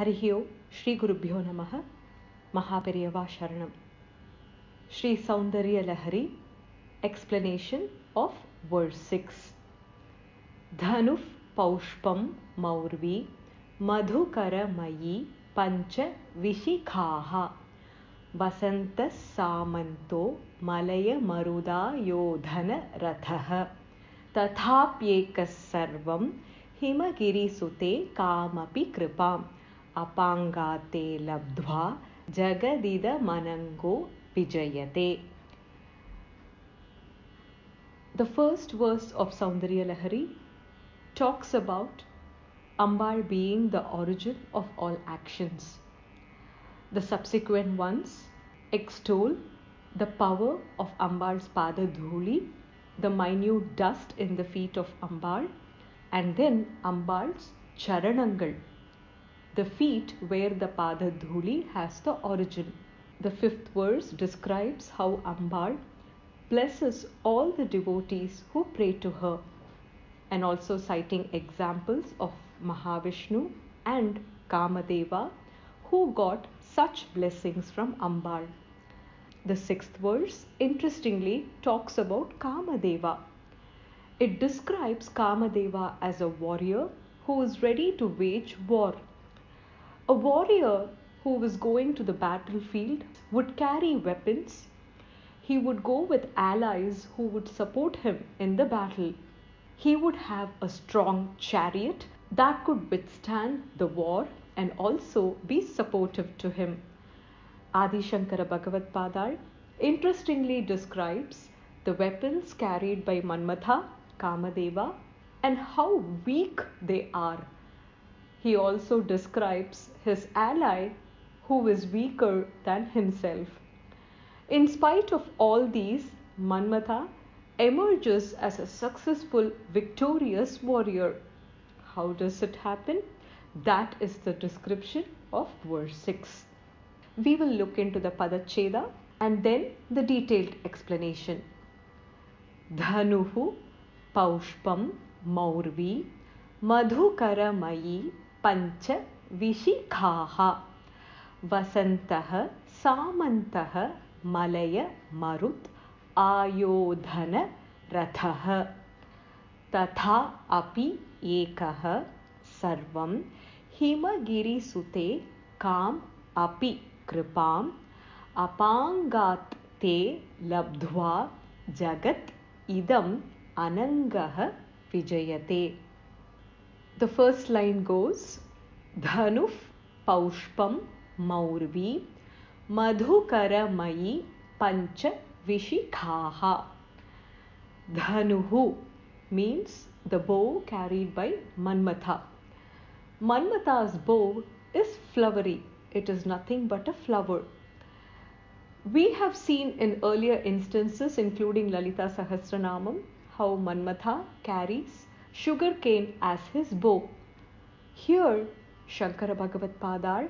हरिः ओं श्रीगुरुभ्यो नमः। महापेरियवा शरणं Shri Saundaryalahari explanation of verse 6 धनुः पौष्पं मौर्वी मधुकरमयी पञ्चविशिखाः। वसन्तः सामन्तो मलयमरुदायोधनरथः तथाप्येकः सर्वं हिमगिरिसुते कामपि कृपाम् अपाङ्गाते लब्ध्वा जगदिदमनङ्गो विजयते The first verse of Saundarya Lahari talks about Ambar being the origin of all actions. The subsequent ones extol the power of Ambar's Pada Dhuli, the minute dust in the feet of Ambar, and then Ambar's Charanangal, the feet where the Pada Dhuli has the origin. The fifth verse describes how Ambal blesses all the devotees who pray to her and also citing examples of Mahavishnu and Kamadeva who got such blessings from Ambal. The sixth verse interestingly talks about Kamadeva. It describes Kamadeva as a warrior who is ready to wage war. A warrior who was going to the battlefield would carry weapons he would go with allies who would support him in the battle. He would have a strong chariot that could withstand the war and also be supportive to him. Adi Shankara Bhagavad Padar interestingly describes the weapons carried by Manmatha, Kamadeva, and how weak they are. He also describes his ally who is weaker than himself. In spite of all these, Manmatha emerges as a successful, victorious warrior. How does it happen? That is the description of verse 6. We will look into the Padacheda and then the detailed explanation. Dhanuhu Paushpam Maurvi Madhukaramayi Vishikhaha Vasantah Samantah मलय मरुत् आयोधन रथः। तथा अपि एकः सर्वं हिमगिरिसुते काम् अपि कृपाम् अपाङ्गात् ते लब्ध्वा जगत् इदम् अनङ्गः विजयते the first line goes Dhanuf Paushpam Maurvi Madhukaramayi Pancha Vishikhaha. Dhanuhu means the bow carried by Manmatha. Manmatha's bow is flowery, it is nothing but a flower. We have seen in earlier instances, including Lalita Sahasranamam, how Manmatha carries sugar cane as his bow. Here, Shankara Bhagavad Padar,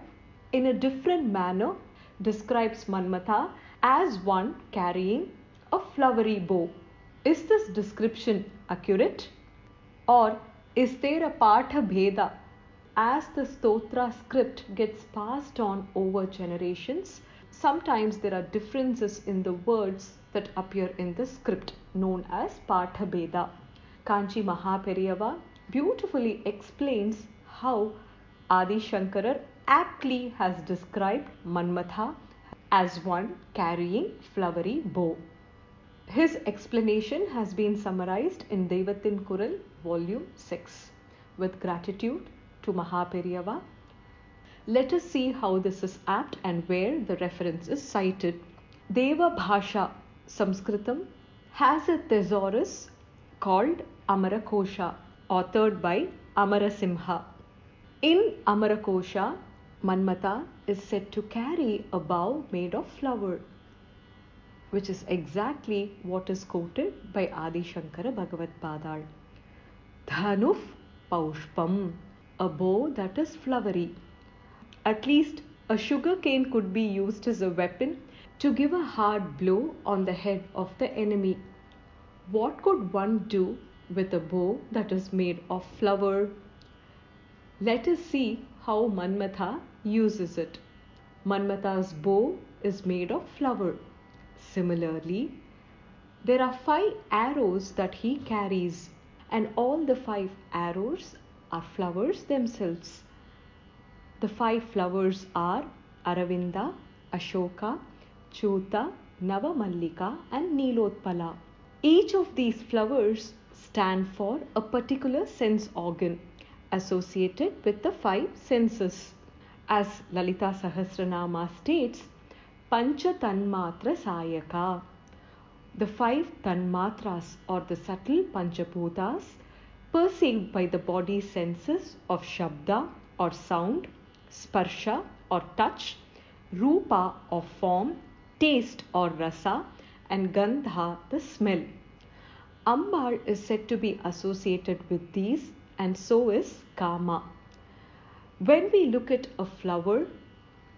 in a different manner, describes Manmatha as one carrying a flowery bow. Is this description accurate? Or is there a Patha Bheda? As the Stotra script gets passed on over generations, sometimes there are differences in the words that appear in the script known as Patha Bheda. Kanchi Mahaperiyava beautifully explains how Adi Shankarar aptly has described Manmatha as one carrying flowery bow. His explanation has been summarized in Deivathin Kural, Volume 6. With gratitude to Mahaperiyava, let us see how this is apt and where the reference is cited. Deva Bhasha Sanskritam has a thesaurus called Amarakosha, authored by Amarasimha. In Amarakosha, Manmata is said to carry a bow made of flower, which is exactly what is quoted by Adi Shankara Bhagavad Padar. Dhanuf Paushpam, a bow that is flowery. At least a sugar cane could be used as a weapon to give a hard blow on the head of the enemy. What could one do with a bow that is made of flower? Let us see how Manmatha uses it. Manmatha's bow is made of flower. Similarly, there are five arrows that he carries, and all the five arrows are flowers themselves. The five flowers are Aravinda, Ashoka, Chuta, Navamallika, and Nilotpala. Each of these flowers stand for a particular sense organ associated with the five senses. As Lalita Sahasranama states, Pancha Tanmatra Sayaka. The five Tanmatras or the subtle Panchabhutas perceived by the body senses of Shabda or sound, Sparsha or touch, Rupa or form, taste or rasa, and Gandha the smell. Ambal is said to be associated with these and so is Kama. When we look at a flower,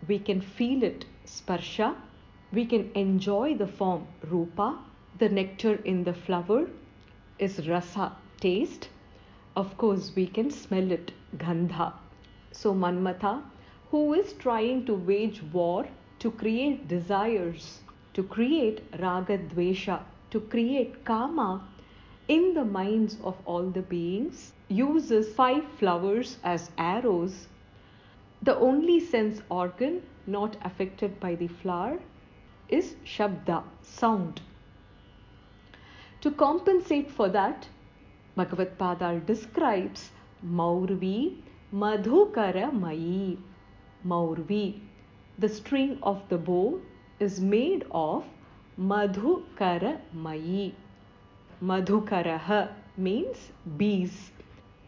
we can feel it sparsha, we can enjoy the form rupa, the nectar in the flower is rasa, taste. Of course, we can smell it gandha. So, Manmatha, who is trying to wage war to create desires, to create raga dvesha, to create kama in the minds of all the beings, uses five flowers as arrows the only sense organ not affected by the flower is Shabda, sound. To compensate for that, Bhagavad Padal describes Maurvi Madhukara Mayi. Maurvi, the string of the bow, is made of Madhukara Mayi. Madhukaraha means bees.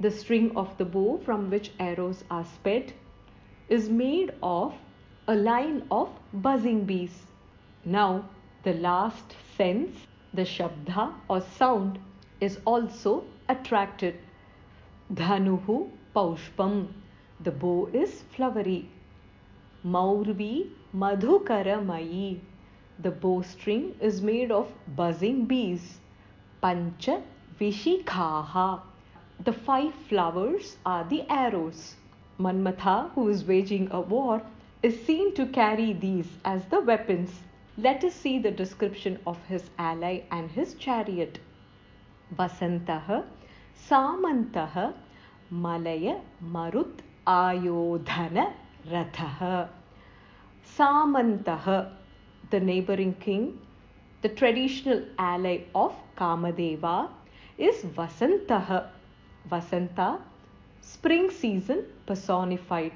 The string of the bow from which arrows are sped is made of a line of buzzing bees. Now, the last sense, the shabda or sound, is also attracted. Dhanuhu paushpam, the bow is flowery. Maurvi madhukaramayi, the bowstring is made of buzzing bees. Pancha vishikhaha, the five flowers are the arrows. Manmatha, who is waging a war, is seen to carry these as the weapons. Let us see the description of his ally and his chariot. Vasantah, Samantah, Malaya, Marut, Ayodhana, Rathah. Samantah, the neighboring king, the traditional ally of Kamadeva, is Vasantah. Vasanta Spring season personified.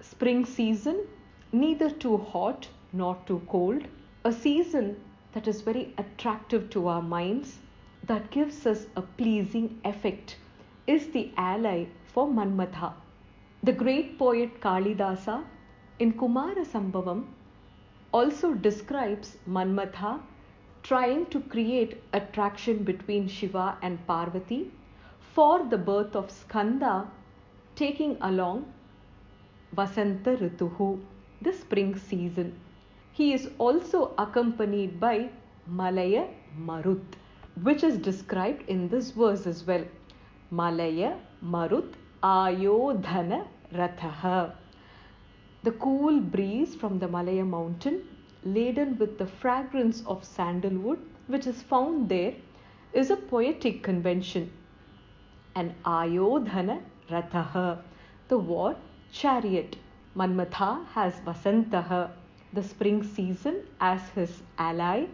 Spring season, neither too hot nor too cold. A season that is very attractive to our minds, that gives us a pleasing effect, is the ally for Manmatha. The great poet Kalidasa in Kumara Sambhavam also describes Manmatha trying to create attraction between Shiva and Parvati for the birth of Skanda, taking along Vasanta Rituhu, the spring season. He is also accompanied by Malaya Marut, which is described in this verse as well. Malaya Marut Ayodhana Rathaha. The cool breeze from the Malaya mountain, laden with the fragrance of sandalwood, which is found there, is a poetic convention and Ayodhana Rathaha, the war chariot. Manmatha has Vasantaha, the spring season, as his ally,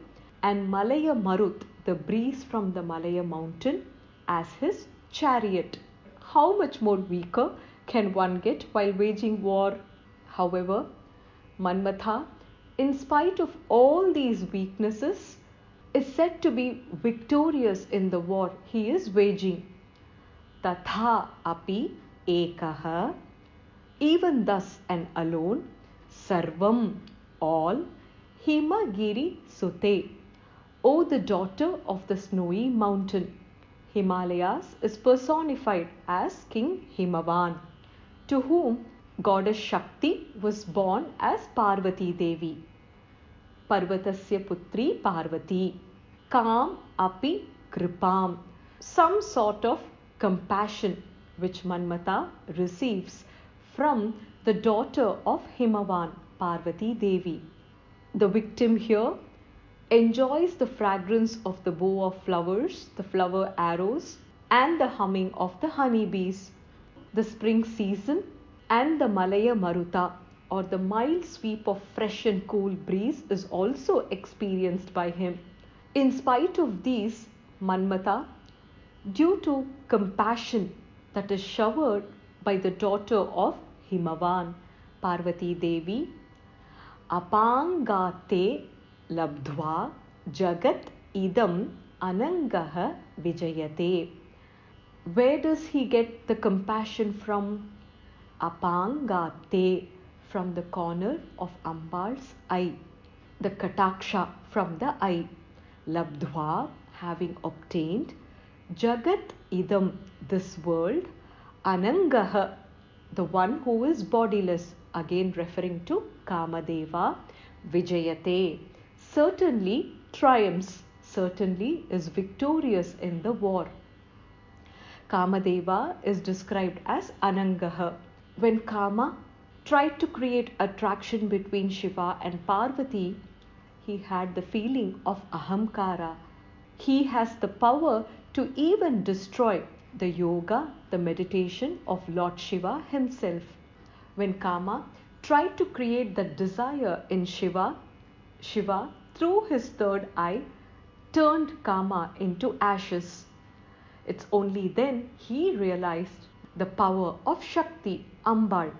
and Malaya Marut, the breeze from the Malaya mountain, as his chariot. How much more weaker can one get while waging war? However, Manmatha, in spite of all these weaknesses, is said to be victorious in the war he is waging. Tatha api ekaha, even thus and alone, sarvam, all, himagiri sute, O the daughter of the snowy mountain. Himalayas is personified as King Himavan, to whom goddess Shakti was born as Parvati Devi parvatasya putri parvati kam api kripam some sort of compassion which Manmata receives from the daughter of Himavan, Parvati Devi. The victim here enjoys the fragrance of the bow of flowers, the flower arrows, and the humming of the honeybees. The spring season and the Malaya Maruta or the mild sweep of fresh and cool breeze is also experienced by him. In spite of these, Manmata, due to compassion that is showered by the daughter of Himavan, Parvati Devi, Apangate labdhva jagat idam anangaha vijayate. Where does he get the compassion from? Apangate from the corner of Ambal's eye, the kataksha from the eye, labdhva having obtained, jagat idam this world, anangaha the one who is bodiless, again referring to Kamadeva, Vijayate, certainly triumphs, certainly is victorious in the war. Kamadeva is described as Anangaha. When Kama tried to create attraction between Shiva and Parvati, he had the feeling of Ahamkara. He has the power to even destroy the yoga, the meditation of Lord Shiva himself. When Kama tried to create the desire in Shiva, Shiva, through his third eye, turned Kama into ashes. It's only then he realized the power of Shakti, Ambal.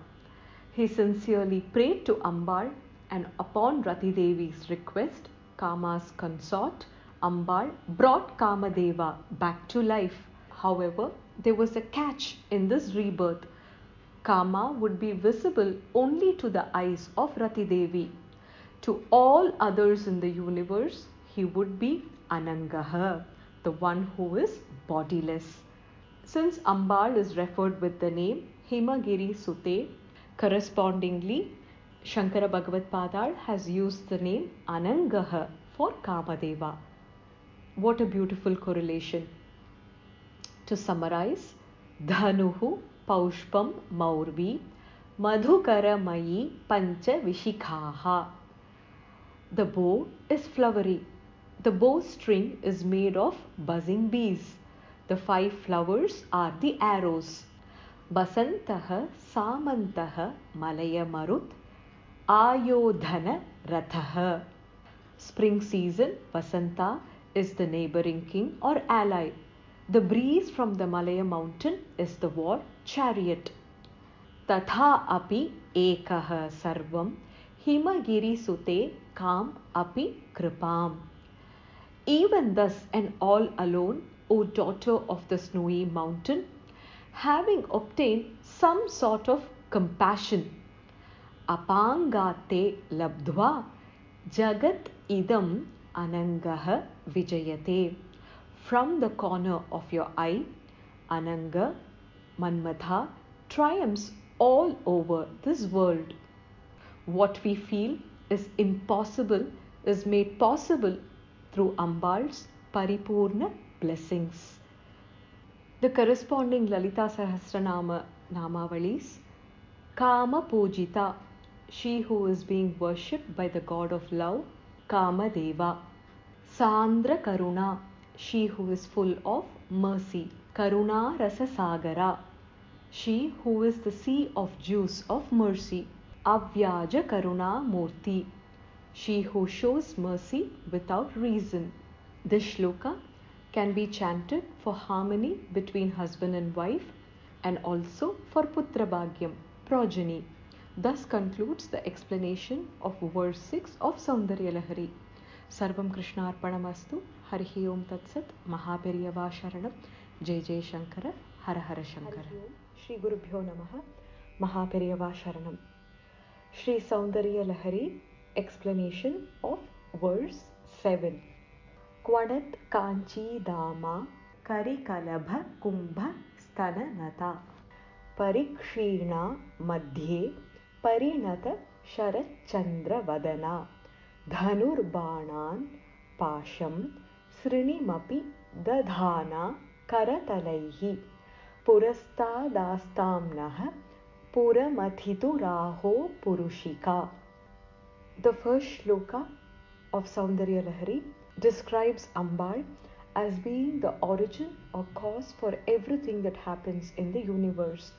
He sincerely prayed to Ambal and upon Rati Devi's request, Kama's consort, Ambal brought Kamadeva back to life. However, there was a catch in this rebirth. Kama would be visible only to the eyes of Rati Devi. To all others in the universe, he would be Anangaha, the one who is bodiless. Since Ambal is referred with the name Himagiri Sute, correspondingly, Shankara Bhagavad has used the name Anangaha for Kamadeva. What a beautiful correlation. To summarize, Dhanuhu Paushpam Maurvi Madhukaramayi Pancha Vishikhaha. The bow is flowery. The bowstring is made of buzzing bees. The five flowers are the arrows. Basantah Samantah Malaya Marut Ayodhana Ratha. Spring season, Vasanta is the neighboring king or ally. The breeze from the Malaya mountain is the war chariot. तथा अपि एकः सर्वं हिमगिरिसुते काम अपि कृपाम् Even thus and all alone, O daughter of the snowy mountain, having obtained some sort of compassion, apangate labdhva jagat idam anangah vijayate. From the corner of your eye, Ananga, Manmatha, triumphs all over this world. What we feel is impossible is made possible through Ambal's Paripurna blessings. The corresponding Lalita Sahasranama Namavalis Kama Pujita, she who is being worshipped by the god of love, Kama Deva. Sandra Karuna, she who is full of mercy, Karuna Rasa Sagara, she who is the sea of juice of mercy, Avyaja Karuna Murti, she who shows mercy without reason. This shloka can be chanted for harmony between husband and wife and also for Putrabhagyam, progeny. Thus concludes the explanation of verse 6 of Saundaryalahari. Sarvam Krishnarpanamastu, Harihi Om Tatsat, Mahaperiyava Sharanam, Jai Jai Shankara, Har Har Shankara. Shri Guru Bhyo Namaha, Mahaperiyava Sharanam. Shri Saundarya Lahari, explanation of verse 7. क्वणत् काञ्चीदामा करिकलभकुम्भस्तननता परिक्षीणा मध्ये परिणतशरच्चन्द्रवदना धनुर्बाणान् पाशं सृणिमपि दधाना करतलैः। पुरस्तादास्ताम्नः पुरमथितुराहोपुरुषिका the first shloka of Saundaryalahari. Describes Ambal as being the origin or cause for everything that happens in the universe.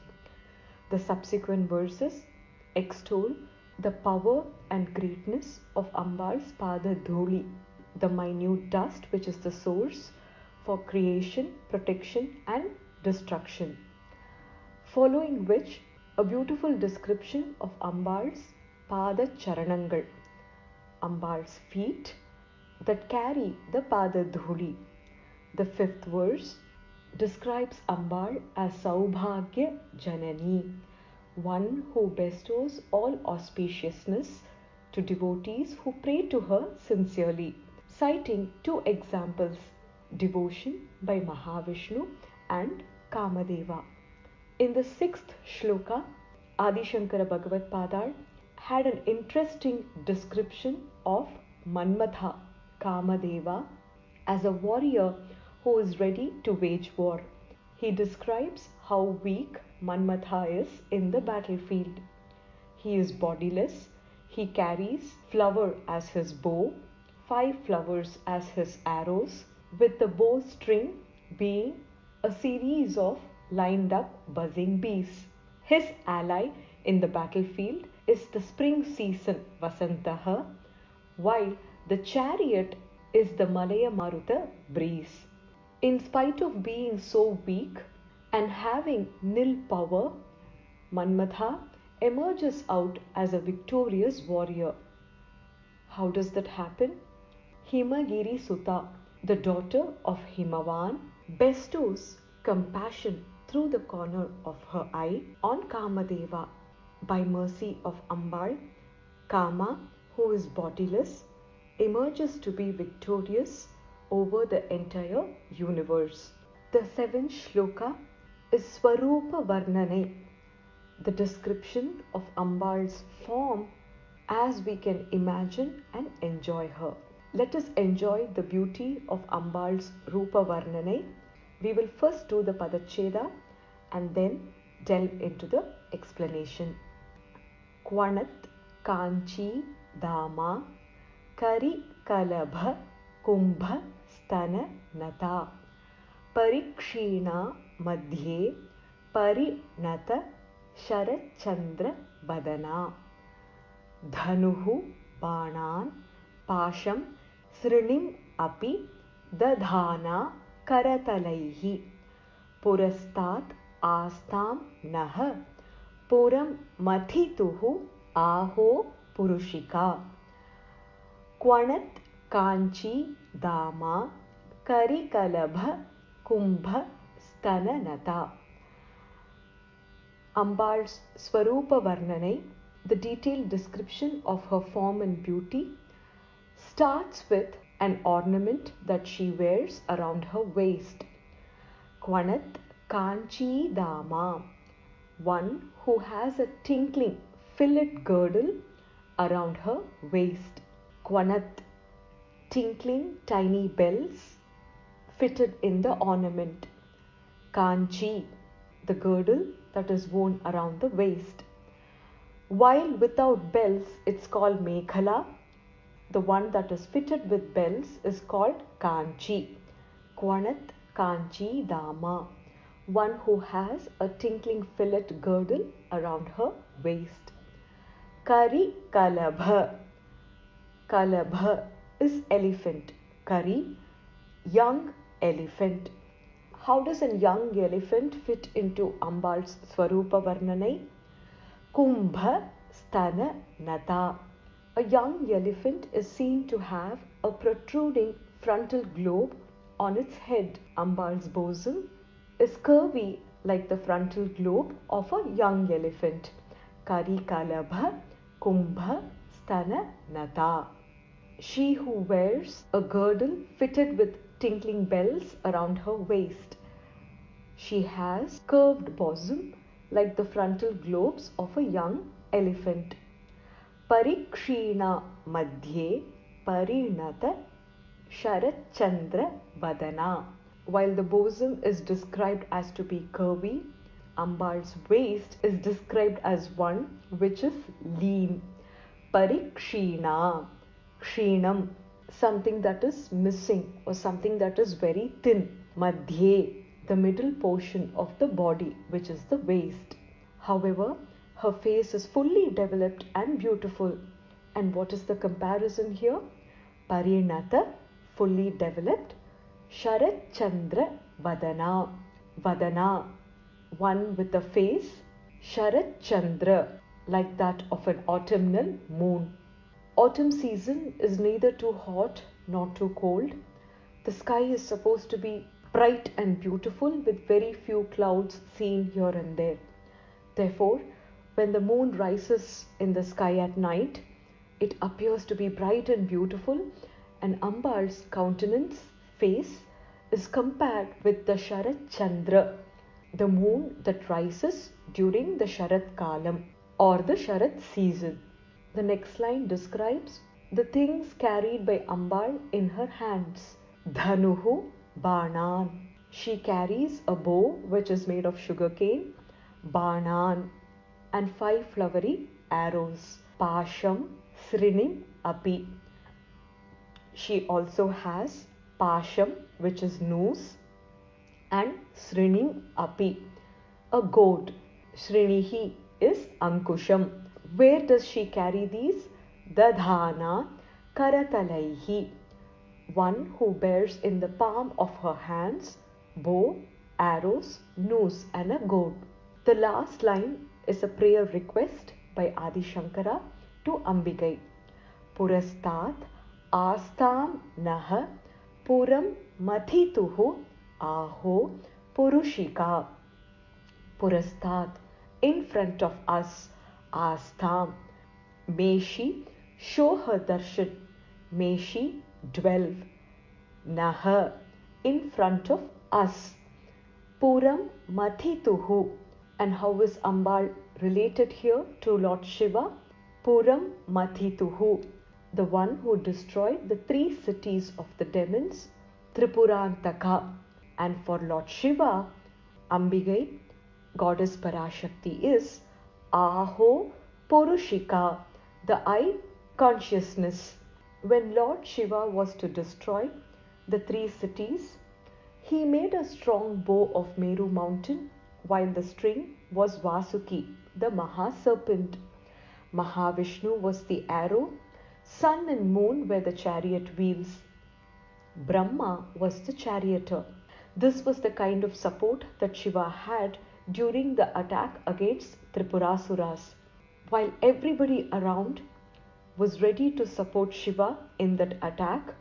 The subsequent verses extol the power and greatness of Ambal's Pada Dhuli, the minute dust which is the source for creation, protection, and destruction. Following which, a beautiful description of Ambal's Pada Charanangal, Ambal's feet that carry the Pada Dhuli. The fifth verse describes Ambal as Saubhagya Janani, one who bestows all auspiciousness to devotees who pray to her sincerely, citing two examples devotion by Mahavishnu and Kamadeva. In the sixth shloka, Adi Shankara Bhagavad Padar had an interesting description of Manmatha, Kamadeva, as a warrior who is ready to wage war. He describes how weak Manmatha is in the battlefield. He is bodiless, he carries flower as his bow, five flowers as his arrows, with the bowstring being a series of lined up buzzing bees. His ally in the battlefield is the spring season Vasantaha, while the chariot is the Malaya Maruta breeze. In spite of being so weak and having nil power, Manmatha emerges out as a victorious warrior. How does that happen? Himagiri Sute, the daughter of Himavan, bestows compassion through the corner of her eye on Kamadeva. By mercy of Ambal, Kama, who is bodiless, emerges to be victorious over the entire universe. The seventh shloka is Swarupa Varnane, the description of Ambal's form as we can imagine and enjoy her. Let us enjoy the beauty of Ambal's Rupa Varnane. We will first do the Padacheda and then delve into the explanation. Kwanat Kanchi Dama Kari Kalabha Kumbha स्तननता परिक्षीणा मध्ये परिणत शरच्चन्द्रवदना धनुः बाणान् पाशं सृणिम् अपि दधाना करतलैः। पुरस्तात् आस्तां नः। पुरं मथितुः आहो पुरुषिका क्वणत् काञ्ची दामा करिकलभ Kumbh स्तननता Ambal's Swarupa Varnanai, the detailed description of her form and beauty, starts with an ornament that she wears around her waist. Kwanat Kanchi Dama, one who has a tinkling fillet girdle around her waist. Kwanat, tinkling tiny bells fitted in the ornament. Kanchi, the girdle that is worn around the waist. While without bells, it's called Mekhala. The one that is fitted with bells is called Kanchi. Kwanat Kanchi Dama, one who has a tinkling fillet girdle around her waist. Kari Kalabha. Kalabha is elephant. Kari, young elephant. How does a young elephant fit into Ambal's Swarupa Varnanai? Kumbha Stana Nata. A young elephant is seen to have a protruding frontal globe on its head. Ambal's bosom is curvy like the frontal globe of a young elephant. Kari Kalabha Kumbha Stana Nata. She who wears a girdle fitted with tinkling bells around her waist. She has curved bosom like the frontal globes of a young elephant. Parikshina madhye parinata sharachandra vadana. While the bosom is described as to be curvy, Ambal's waist is described as one which is lean. Parikshina, Kshinam, something that is missing or something that is very thin. Madhye, the middle portion of the body, which is the waist. However, her face is fully developed and beautiful. And what is the comparison here? Parinata, fully developed. Sharat Chandra Vadana, Vadana, one with a face. Sharat Chandra, like that of an autumnal moon. Autumn season is neither too hot nor too cold. The sky is supposed to be bright and beautiful with very few clouds seen here and there. Therefore, when the moon rises in the sky at night, it appears to be bright and beautiful, and Ambal's countenance, face, is compared with the Sharat Chandra, the moon that rises during the Sharat Kalam or the Sharat season. The next line describes the things carried by Ambal in her hands. Dhanuhu Banan. She carries a bow which is made of sugarcane, Banan, and five flowery arrows. Pasham, Srinim, Api. She also has Pasham, which is noose, and Srinim, Api, a goat. Srinihi is Ankusham. Where does she carry these? Dadhana Karatalaihi. One who bears in the palm of her hands bow, arrows, noose, and a goad. The last line is a prayer request by Adi Shankara to Ambigai. Purastat astam nah puram mathituhu aho purushika. Purastat, in front of us, astam. May she show her darshan. May she dwell. Nah, in front of us. Puram mathituhu and how is Ambal related here to Lord Shiva? Puram Mathituhu, the one who destroyed the three cities of the demons, Tripurantaka. And for Lord Shiva, Ambigai, goddess Parashakti, is Aho Purushika, the I consciousness. When Lord Shiva was to destroy the three cities, he made a strong bow of Meru mountain while the string was Vasuki, the Maha serpent. Mahavishnu was the arrow, sun and moon were the chariot wheels. Brahma was the charioteer. This was the kind of support that Shiva had during the attack against Tripurasuras. While everybody around was ready to support Shiva in that attack,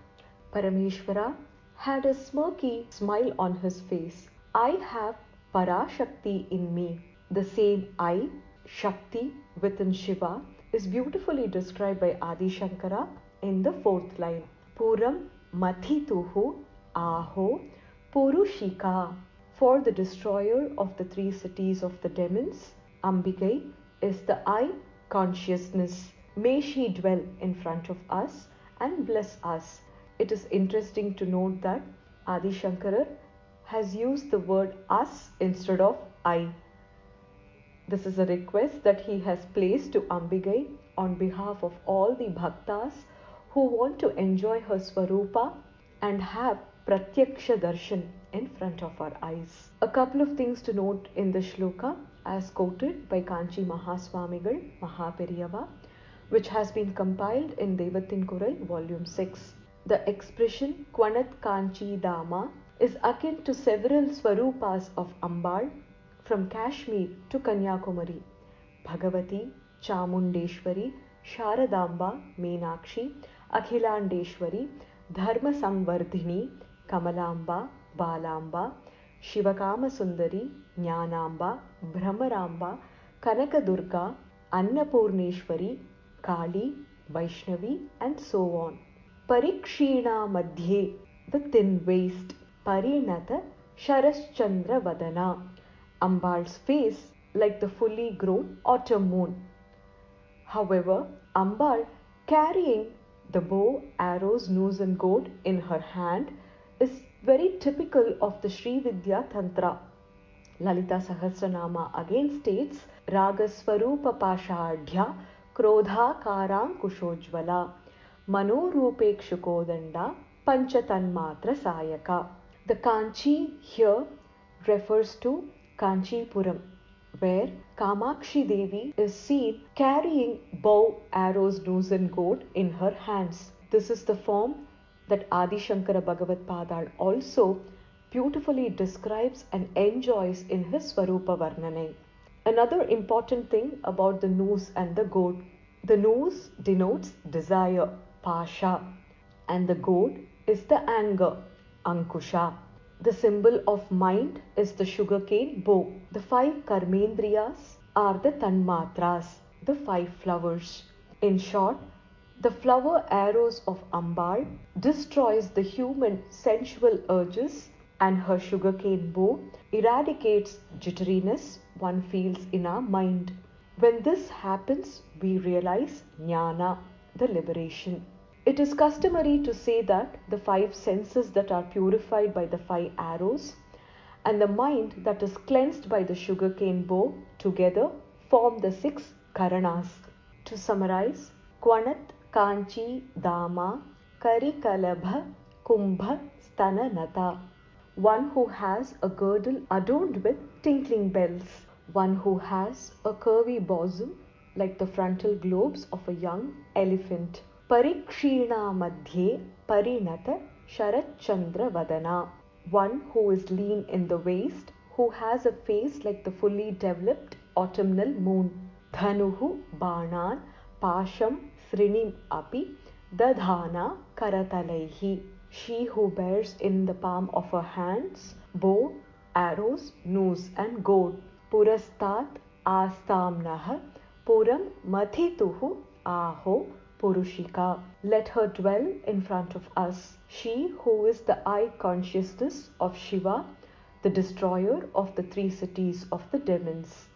Parameshwara had a smirky smile on his face. I have Parashakti in me. The same I, Shakti within Shiva, is beautifully described by Adi Shankara in the fourth line. Puram Mathituhu Aho Purushika. For the destroyer of the three cities of the demons, Ambigai is the I consciousness. May she dwell in front of us and bless us. It is interesting to note that Adi Shankara has used the word us instead of I. This is a request that he has placed to Ambigai on behalf of all the bhaktas who want to enjoy her Swarupa and have Pratyaksha Darshan in front of our eyes. A couple of things to note in the shloka as quoted by Kanchi Mahaswamigal Mahaperiyava which has been compiled in Deivathin Kural volume 6. The expression Kwanat Kanchi Dama is akin to several Swarupas of Ambal from Kashmir to Kanyakumari, Bhagavati, Chamundeshwari, Sharadamba, Meenakshi, Akhilandeshwari, Dharma Samvardhini, Kamalamba, Balamba, Shivakamasundari Gnanamba Bhramaramba Kanaka Durga Annapoorneshwari Kali Vaishnavi and so on परीक्षीणा मध्ये waist परिणत शरश्चंद्र वदना Ambal's face like the fully grown autumn moon however Ambal carrying the bow arrows noose and goad in her hand is very typical of the Sri Vidya Tantra. Lalita Sahasranama again states Ragaswarupa Pashadhya Krodhakarang Kushojvala Manorupekshukodanda Panchatanmatra Sayaka. The Kanchi here refers to Kanchipuram, where Kamakshi Devi is seen carrying bow, arrows, noose, and goat in her hands. This is the form that Adi Shankara Bhagavad Padal also beautifully describes and enjoys in his Swarupa Varnane. Another important thing about the noose and the goat the noose denotes desire, pasha, and the goat is the anger, ankusha. The symbol of mind is the sugarcane bow. The five karmendriyas are the tanmatras, the five flowers. In short, the flower arrows of Ambal destroys the human sensual urges and her sugarcane bow eradicates jitteriness one feels in our mind. When this happens, we realize jnana, the liberation. It is customary to say that the five senses that are purified by the five arrows and the mind that is cleansed by the sugarcane bow together form the six karanas. To summarize, Kwanat, Kanchi, Dama, Karikalabha, Kumbha, Stananata. One who has a girdle adorned with tinkling bells. One who has a curvy bosom like the frontal globes of a young elephant. Parikshina Madhye Parinata Sharachandra Vadana. One who is lean in the waist, who has a face like the fully developed autumnal moon. Dhanuhu Banan Pasham Srinim Api Dadhana Karatalaihi. She who bears in the palm of her hands bow, arrows, noose, and goad. Purastat Astamnah Puram Mathituhu Aho Purushika. Let her dwell in front of us, she who is the I consciousness of Shiva, the destroyer of the three cities of the demons.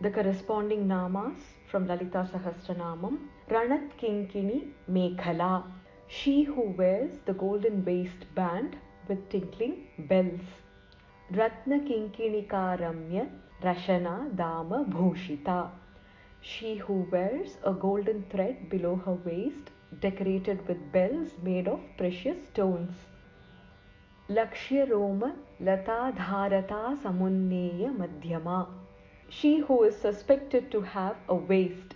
The corresponding namas from Lalita Sahasranamam Ranat Kinkini Mekhala, she who wears the golden waistband with tinkling bells. Ratna Kinkinikaramya Rashana Dama Bhushita she who wears a golden thread below her waist decorated with bells made of precious stones. Lakshya Roma Lata Dharata Samunneya Madhyama. She who is suspected to have a waist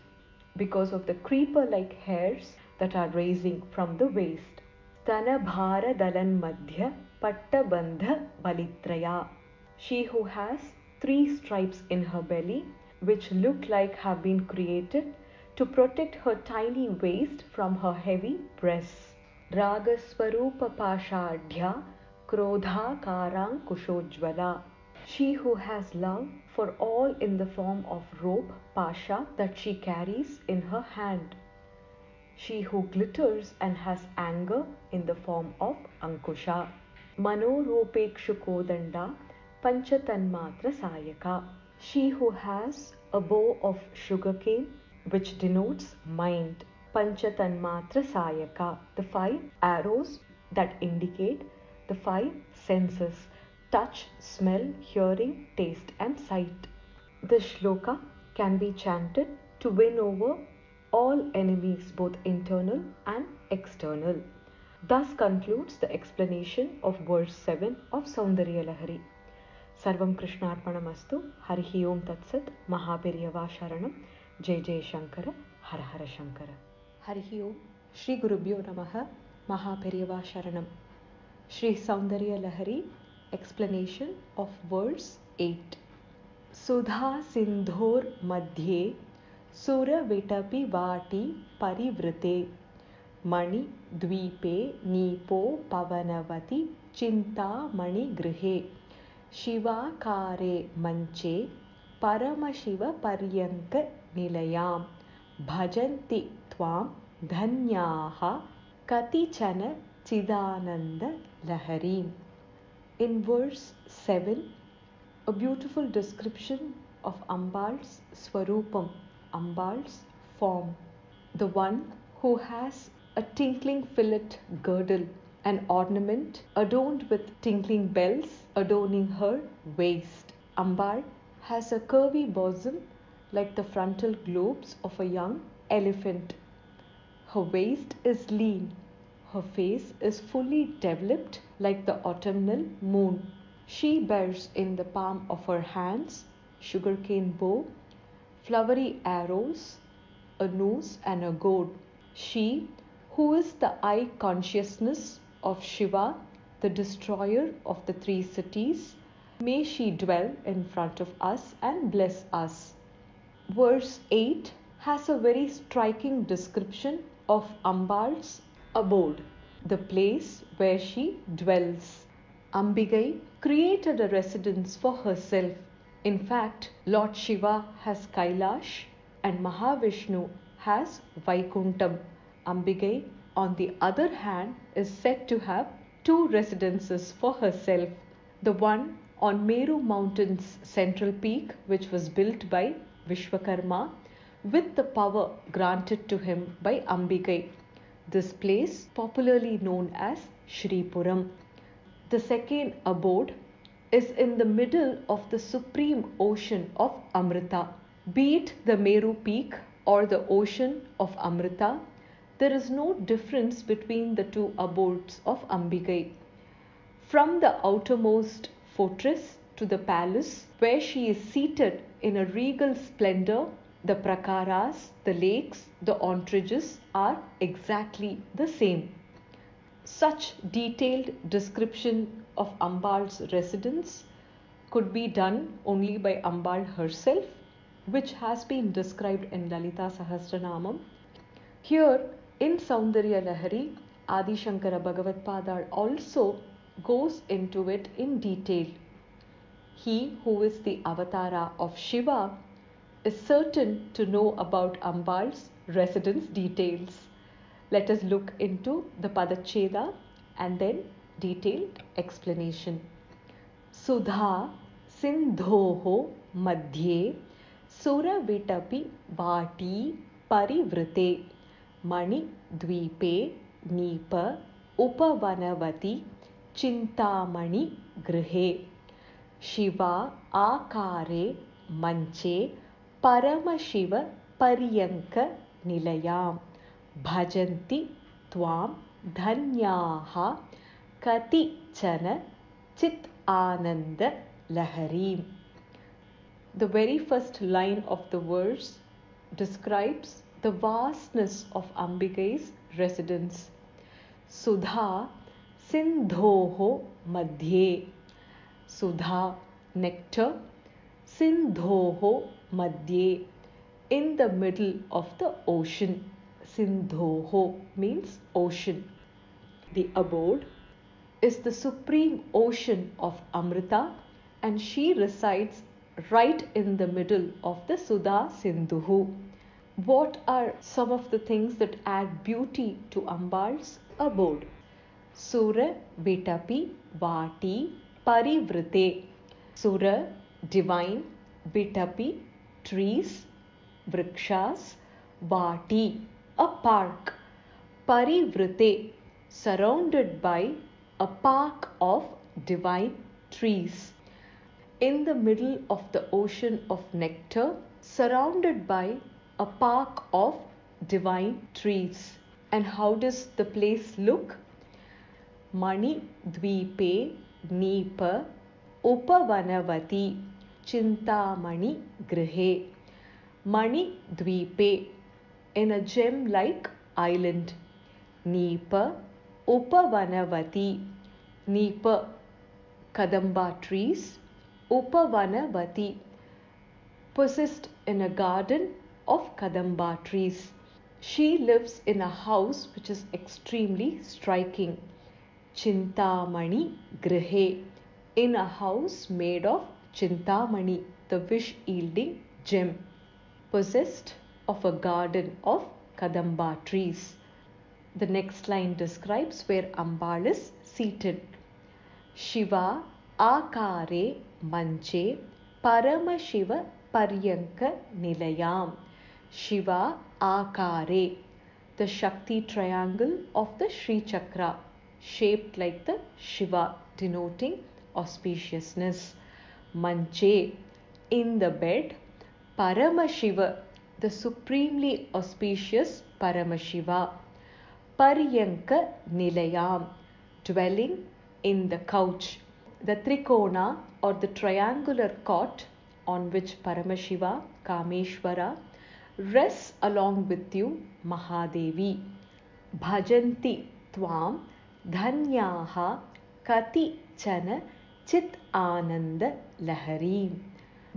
because of the creeper like hairs that are raising from the waist. Stanabhara Dalan Madhya Pattabandha Balitraya. She who has three stripes in her belly which look like have been created to protect her tiny waist from her heavy breasts. Ragaswarupa Pashadhya Krodha Karang Kushojvala. She who has love for all in the form of rope pasha that she carries in her hand. She who glitters and has anger in the form of Ankusha. Manorupekshu Kodanda Panchatanmatra Sayaka she who has a bow of sugarcane which denotes mind. Panchatanmatra Sayaka, the five arrows that indicate the five senses touch, smell, hearing, taste, and sight. This shloka can be chanted to win over all enemies, both internal and external. Thus concludes the explanation of verse 7 of Saundarya Lahari. Sarvam Krishnarpanamastu. Harihi Om Tatsat Mahaperiyava Sharanam. Jai Jai Shankara. Har Har Shankara. Harihi Om. Shri Gurubhyo Namaha. Mahaperiyava Sharanam. Shri Saundarya Lahari. Explanation of words eight सुधा सिन्धोर्मध्ये सुरविटपि वाटी परिवृते। मणिद्वीपे नीपो पवनवति चिन्तामणिगृहे शिवाकारे मञ्चे परमशिवपर्यन्तनिलयां भजन्ति त्वां धन्याः कतिचन चिदानन्दलहरीम् In verse 7, a beautiful description of Ambal's Swarupam, Ambal's form, the one who has a tinkling fillet girdle an ornament adorned with tinkling bells adorning her waist. Ambal has a curvy bosom like the frontal lobes of a young elephant. Her waist is lean. Her face is fully developed like the autumnal moon. She bears in the palm of her hands sugarcane bow, flowery arrows, a noose and a goad. She, who is the eye consciousness of Shiva, the destroyer of the three cities, may she dwell in front of us and bless us. Verse 8 has a very striking description of Ambal's abode, the place where she dwells. Ambigai created a residence for herself. In fact, Lord Shiva has Kailash and Mahavishnu has Vaikuntham. Ambigai, on the other hand, is said to have two residences for herself. The one on Meru Mountain's central peak, which was built by Vishwakarma with the power granted to him by Ambigai. This place popularly known as Shripuram. The second abode is in the middle of the supreme ocean of Amrita. Be it the Meru peak or the ocean of Amrita, there is no difference between the two abodes of Ambigai. From the outermost fortress to the palace where she is seated in a regal splendor, the prakaras, the lakes, the ontrages are exactly the same. Such detailed description of Ambal's residence could be done only by Ambal herself, which has been described in Lalita Sahasranamam. Here in Saundarya Lahari, Adi Shankara Bhagavad also goes into it in detail. He who is the avatara of Shiva is certain to know about Ambal's residence details. Let us look into the Padacheda and then detailed explanation. Sudha Sindhoho Madhye Sura Suravitapi Vati Parivrite Mani Dvipe Nipa Upavanavati Chintamani Grihe Shiva Akare Manche Paramshiva पर्यंक निलयाम भजन्ति त्वाम धन्याः कतिचन चित् Ananda Lahari the very first line of the words describes the vastness of Ambika's residence सुधा सिंधोः मध्ये सुधा nectar Sindhoho Madhye, in the middle of the ocean. Sindhoho means ocean. The abode is the supreme ocean of Amrita and she resides right in the middle of the Sudha Sindhu. What are some of the things that add beauty to Ambal's abode? Sura Vitapi Vati Parivrite. Sura, divine, Vitapi, trees, vrikshas, vati, a park, parivrite, surrounded by a park of divine trees. In the middle of the ocean of nectar, surrounded by a park of divine trees. And how does the place look? Mani Dvipe Nipa Upavanavati Mani Dvipe in a gem like island. Nipa Upavanavati. Nipa Kadamba trees. Upavanavati possessed in a garden of Kadamba trees. She lives in a house which is extremely striking. Chintamani Grihe in a house made of Chintamani, the wish yielding gem, possessed of a garden of Kadamba trees. The next line describes where Ambal is seated. Shiva Akare Manche Paramashiva Paryanka Nilayam. Shiva Akare, the Shakti triangle of the Sri Chakra, shaped like the Shiva, denoting auspiciousness. Manche, in the bed, Paramashiva, the supremely auspicious Paramashiva, Paryanka Nilayam, dwelling in the couch, the Trikona or the triangular cot on which Paramashiva, Kameshwara, rests along with you, Mahadevi. Bhajanti Tvam Dhanyaha Kati Chana Chit Ananda Lahari.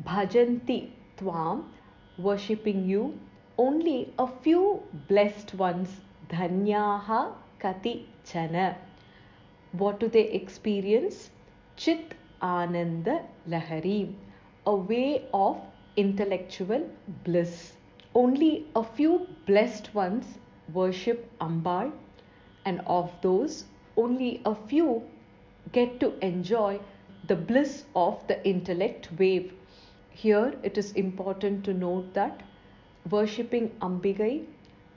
Bhajanti Tvam, worshipping you, only a few blessed ones, Dhanyaha Kati Chana. What do they experience? Chit Ananda Lahari, a way of intellectual bliss. Only a few blessed ones worship Ambal, and of those, only a few get to enjoy the bliss of the intellect wave. Here, it is important to note that worshipping Ambigai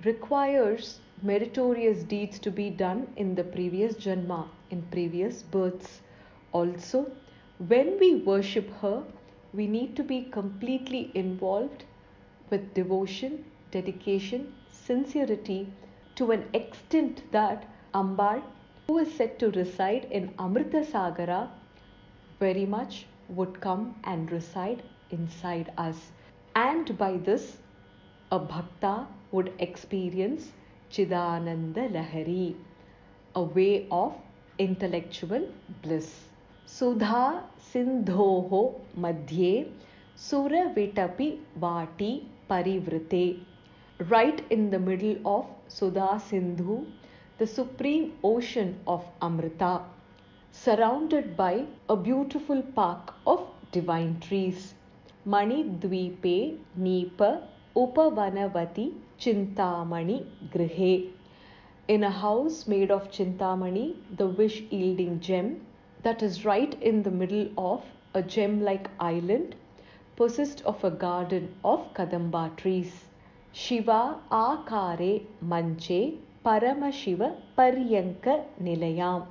requires meritorious deeds to be done in the previous Janma, in previous births. Also, when we worship her, we need to be completely involved with devotion, dedication, sincerity to an extent that Ambal, who is said to reside in Amrita Sagara, very much would come and reside inside us. And by this, a bhakta would experience Chidananda Lahari, a way of intellectual bliss. Sudha Sindhoho Madhye Suravitapi Vati Parivrite. Right in the middle of Sudha Sindhu, the supreme ocean of Amrita, surrounded by a beautiful park of divine trees. Mani Dvipe Nipa Upavanavati Chintamani Grihe. In a house made of Chintamani, the wish yielding gem that is right in the middle of a gem like island, possessed of a garden of Kadamba trees. Shiva Akare Manche Paramashiva Paryanka Nilayam.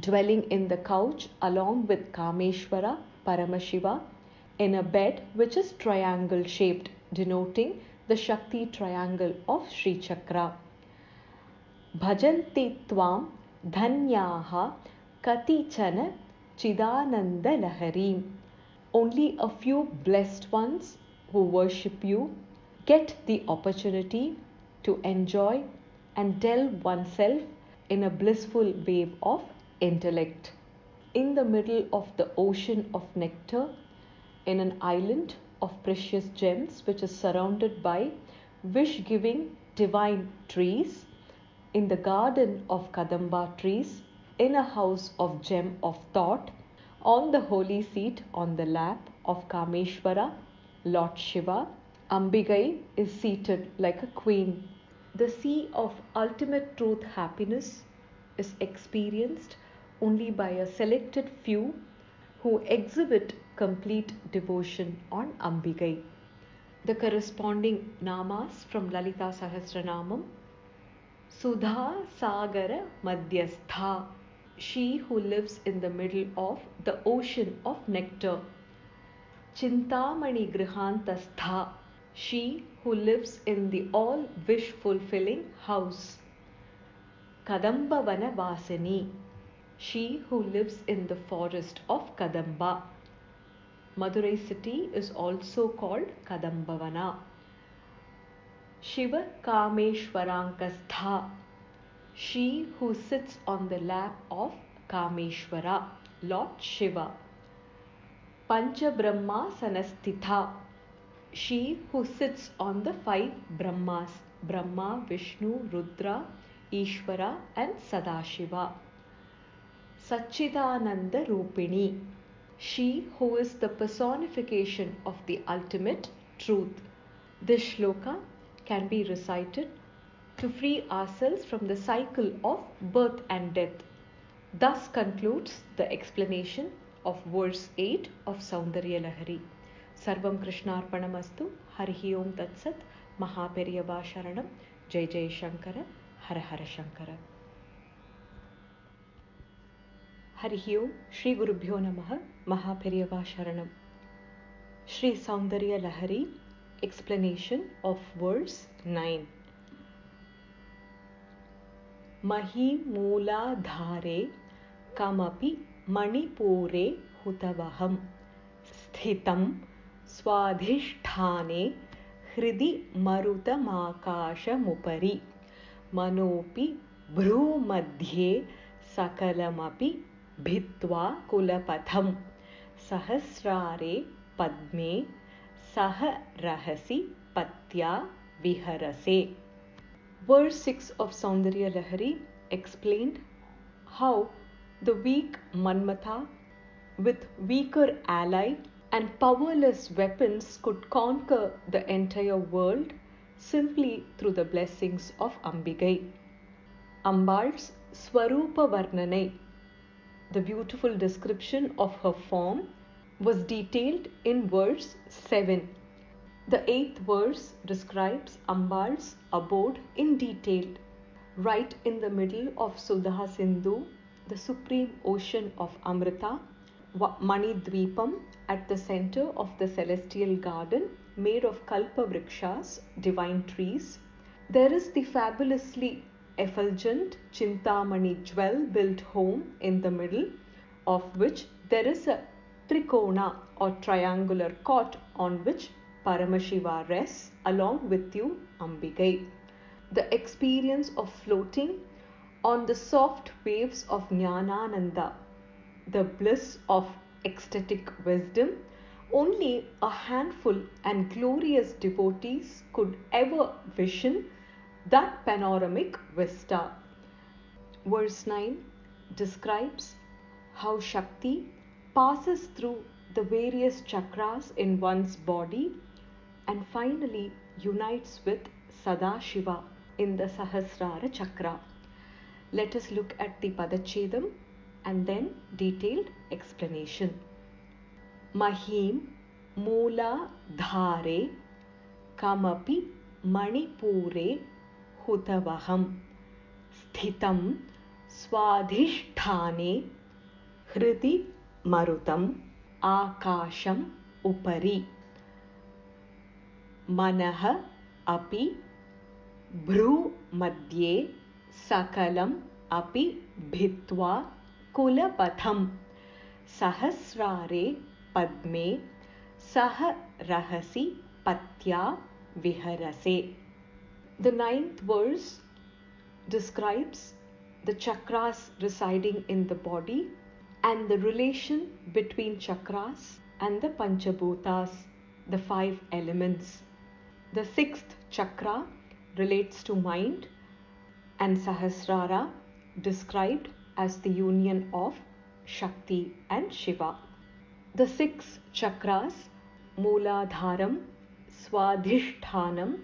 Dwelling in the couch along with Kameshwara Paramashiva in a bed which is triangle shaped, denoting the Shakti triangle of Sri Chakra. Bhajanti Tvam Dhanyaha Katichana Chidananda Lahari. Only a few blessed ones who worship you get the opportunity to enjoy and delve oneself in a blissful wave of intellect. In the middle of the ocean of nectar, in an island of precious gems which is surrounded by wish giving divine trees, in the garden of Kadamba trees, in a house of gem of thought, on the holy seat on the lap of Kameshwara, Lord Shiva, Ambigai is seated like a queen. The sea of ultimate truth happiness is experienced only by a selected few who exhibit complete devotion on Ambigai. The corresponding namas from Lalita Sahasranamam Sudha Sagara Madhyastha, she who lives in the middle of the ocean of nectar. Chintamani Grihantastha, she who lives in the all wish fulfilling house. Kadamba Vanavasini, she who lives in the forest of Kadamba. Madurai city is also called Kadambavana. Shiva Kameshwarankastha, she who sits on the lap of Kameshwara, Lord Shiva. Pancha Panchabrahma Sanastitha, she who sits on the five Brahmas, Brahma, Vishnu, Rudra, Ishvara and Sadashiva. Sachidananda Rupini, she who is the personification of the ultimate truth. This shloka can be recited to free ourselves from the cycle of birth and death. Thus concludes the explanation of verse 8 of Saundarya Lahari. Sarvam Krishnarpanamastu Harihi Om Tatsat Mahaperiyava Sharanam Jai Jai Shankara Hara Hara Shankara हरिः ओं श्रीगुरुभ्यो नमः। महापेरियवा शरणं Shri Saundaryalahari explanation of verse 9 महीमूलाधारे कमपि मणिपूरे हुतवहं स्थितं स्वाधिष्ठाने हृदि मरुतमाकाशमुपरि। मनोऽपि भ्रूमध्ये सकलमपि भित्त्वा कुलपथं सहस्रारे पद्मे सह रहसि पत्या viharase. Verse 6 of Saundarya Lahari explained how the weak Manmatha with weaker ally and powerless weapons could conquer the entire world simply through the blessings of Ambigai. Ambal's Swarupa Varnanai, the beautiful description of her form, was detailed in verse 7. The eighth verse describes Ambal's abode in detail. Right in the middle of Sudha Sindhu, the supreme ocean of Amrita, Manidvipam at the center of the celestial garden made of Kalpa Vrikshas, divine trees, there is the fabulously effulgent Chintamani jewel built home in the middle, of which there is a trikona or triangular cot on which Paramashiva rests along with you, Ambigai. The experience of floating on the soft waves of Jnanananda, the bliss of ecstatic wisdom, only a handful and glorious devotees could ever vision that panoramic vista. Verse 9 describes how Shakti passes through the various chakras in one's body and finally unites with Sadashiva in the Sahasrara chakra. Let us look at the Padachedam and then detailed explanation. Mahim Mula Dhare Kamapi Manipure हुतवहं स्थितं स्वाधिष्ठाने हृदि मरुतम् आकाशम् उपरि। मनः अपि भ्रूमध्ये सकलम् अपि भित्त्वा कुलपथं सहस्रारे पद्मे सह रहसि पत्या विहरसे। The ninth verse describes the chakras residing in the body and the relation between chakras and the panchabhutas, the five elements. The sixth chakra relates to mind and Sahasrara described as the union of Shakti and Shiva. The six chakras Mooladharam, Swadhishthanam,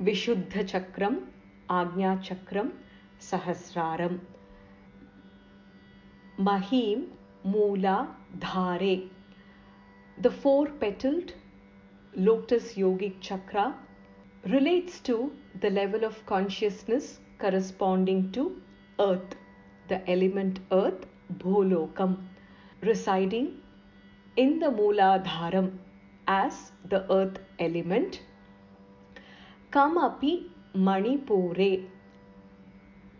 Vishuddha Chakram, Agnya Chakram, Sahasraram. Mahim, Moola, Dhare the four petaled lotus yogic chakra relates to the level of consciousness corresponding to earth, the element earth, Bholokam, residing in the Mooladharam as the earth element. Kamapi Manipure,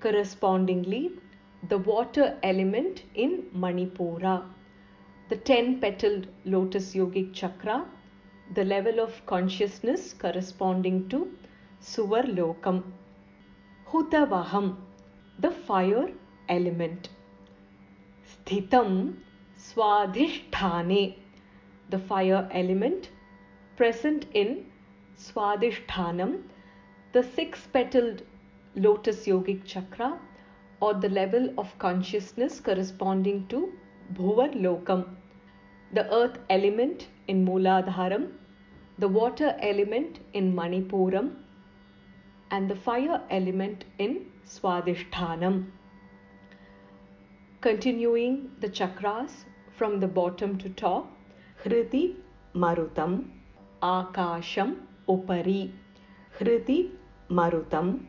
correspondingly, the water element in Manipura the 10 petaled lotus yogic chakra, the level of consciousness corresponding to Suvar Lokam. Hutavaham, the fire element. Sthitam Swadhisthane, the fire element present in Swadhishthanam, the six petaled lotus yogic chakra or the level of consciousness corresponding to Bhuvar Lokam, the earth element in Mooladharam, the water element in Manipuram, and the fire element in Swadhishthanam. Continuing the chakras from the bottom to top, Hriti Marutam, Akasham Upari, Hriti Marutam,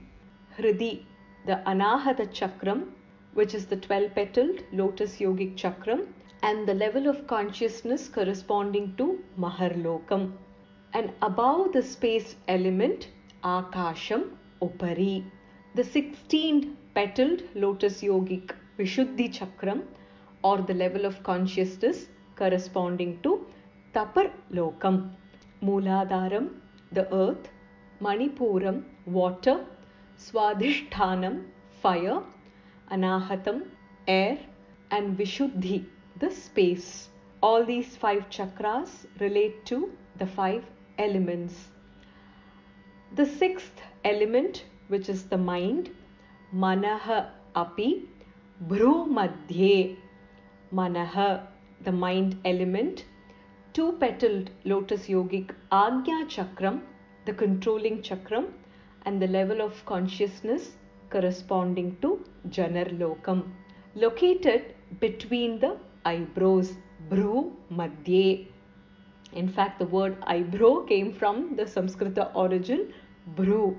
Hridi the Anahata Chakram, which is the 12 petaled lotus yogic chakram, and the level of consciousness corresponding to Maharlokam. And above the space element, Akasham Upari. The 16 petaled lotus yogic Vishuddhi Chakram or the level of consciousness corresponding to Tapar Lokam. Mooladharam, the earth, Manipuram, water, Swadhishthanam, fire, Anahatam, air, and Vishuddhi, the space. All these five chakras relate to the five elements. The sixth element, which is the mind, Manaha Api, Bhru Madhye, Manaha, the mind element, two petaled lotus yogic Agnya Chakram, the controlling chakram, and the level of consciousness corresponding to Janar Lokam, located between the eyebrows, Bhru Madhye. In fact, the word eyebrow came from the Sanskrita origin Bhru.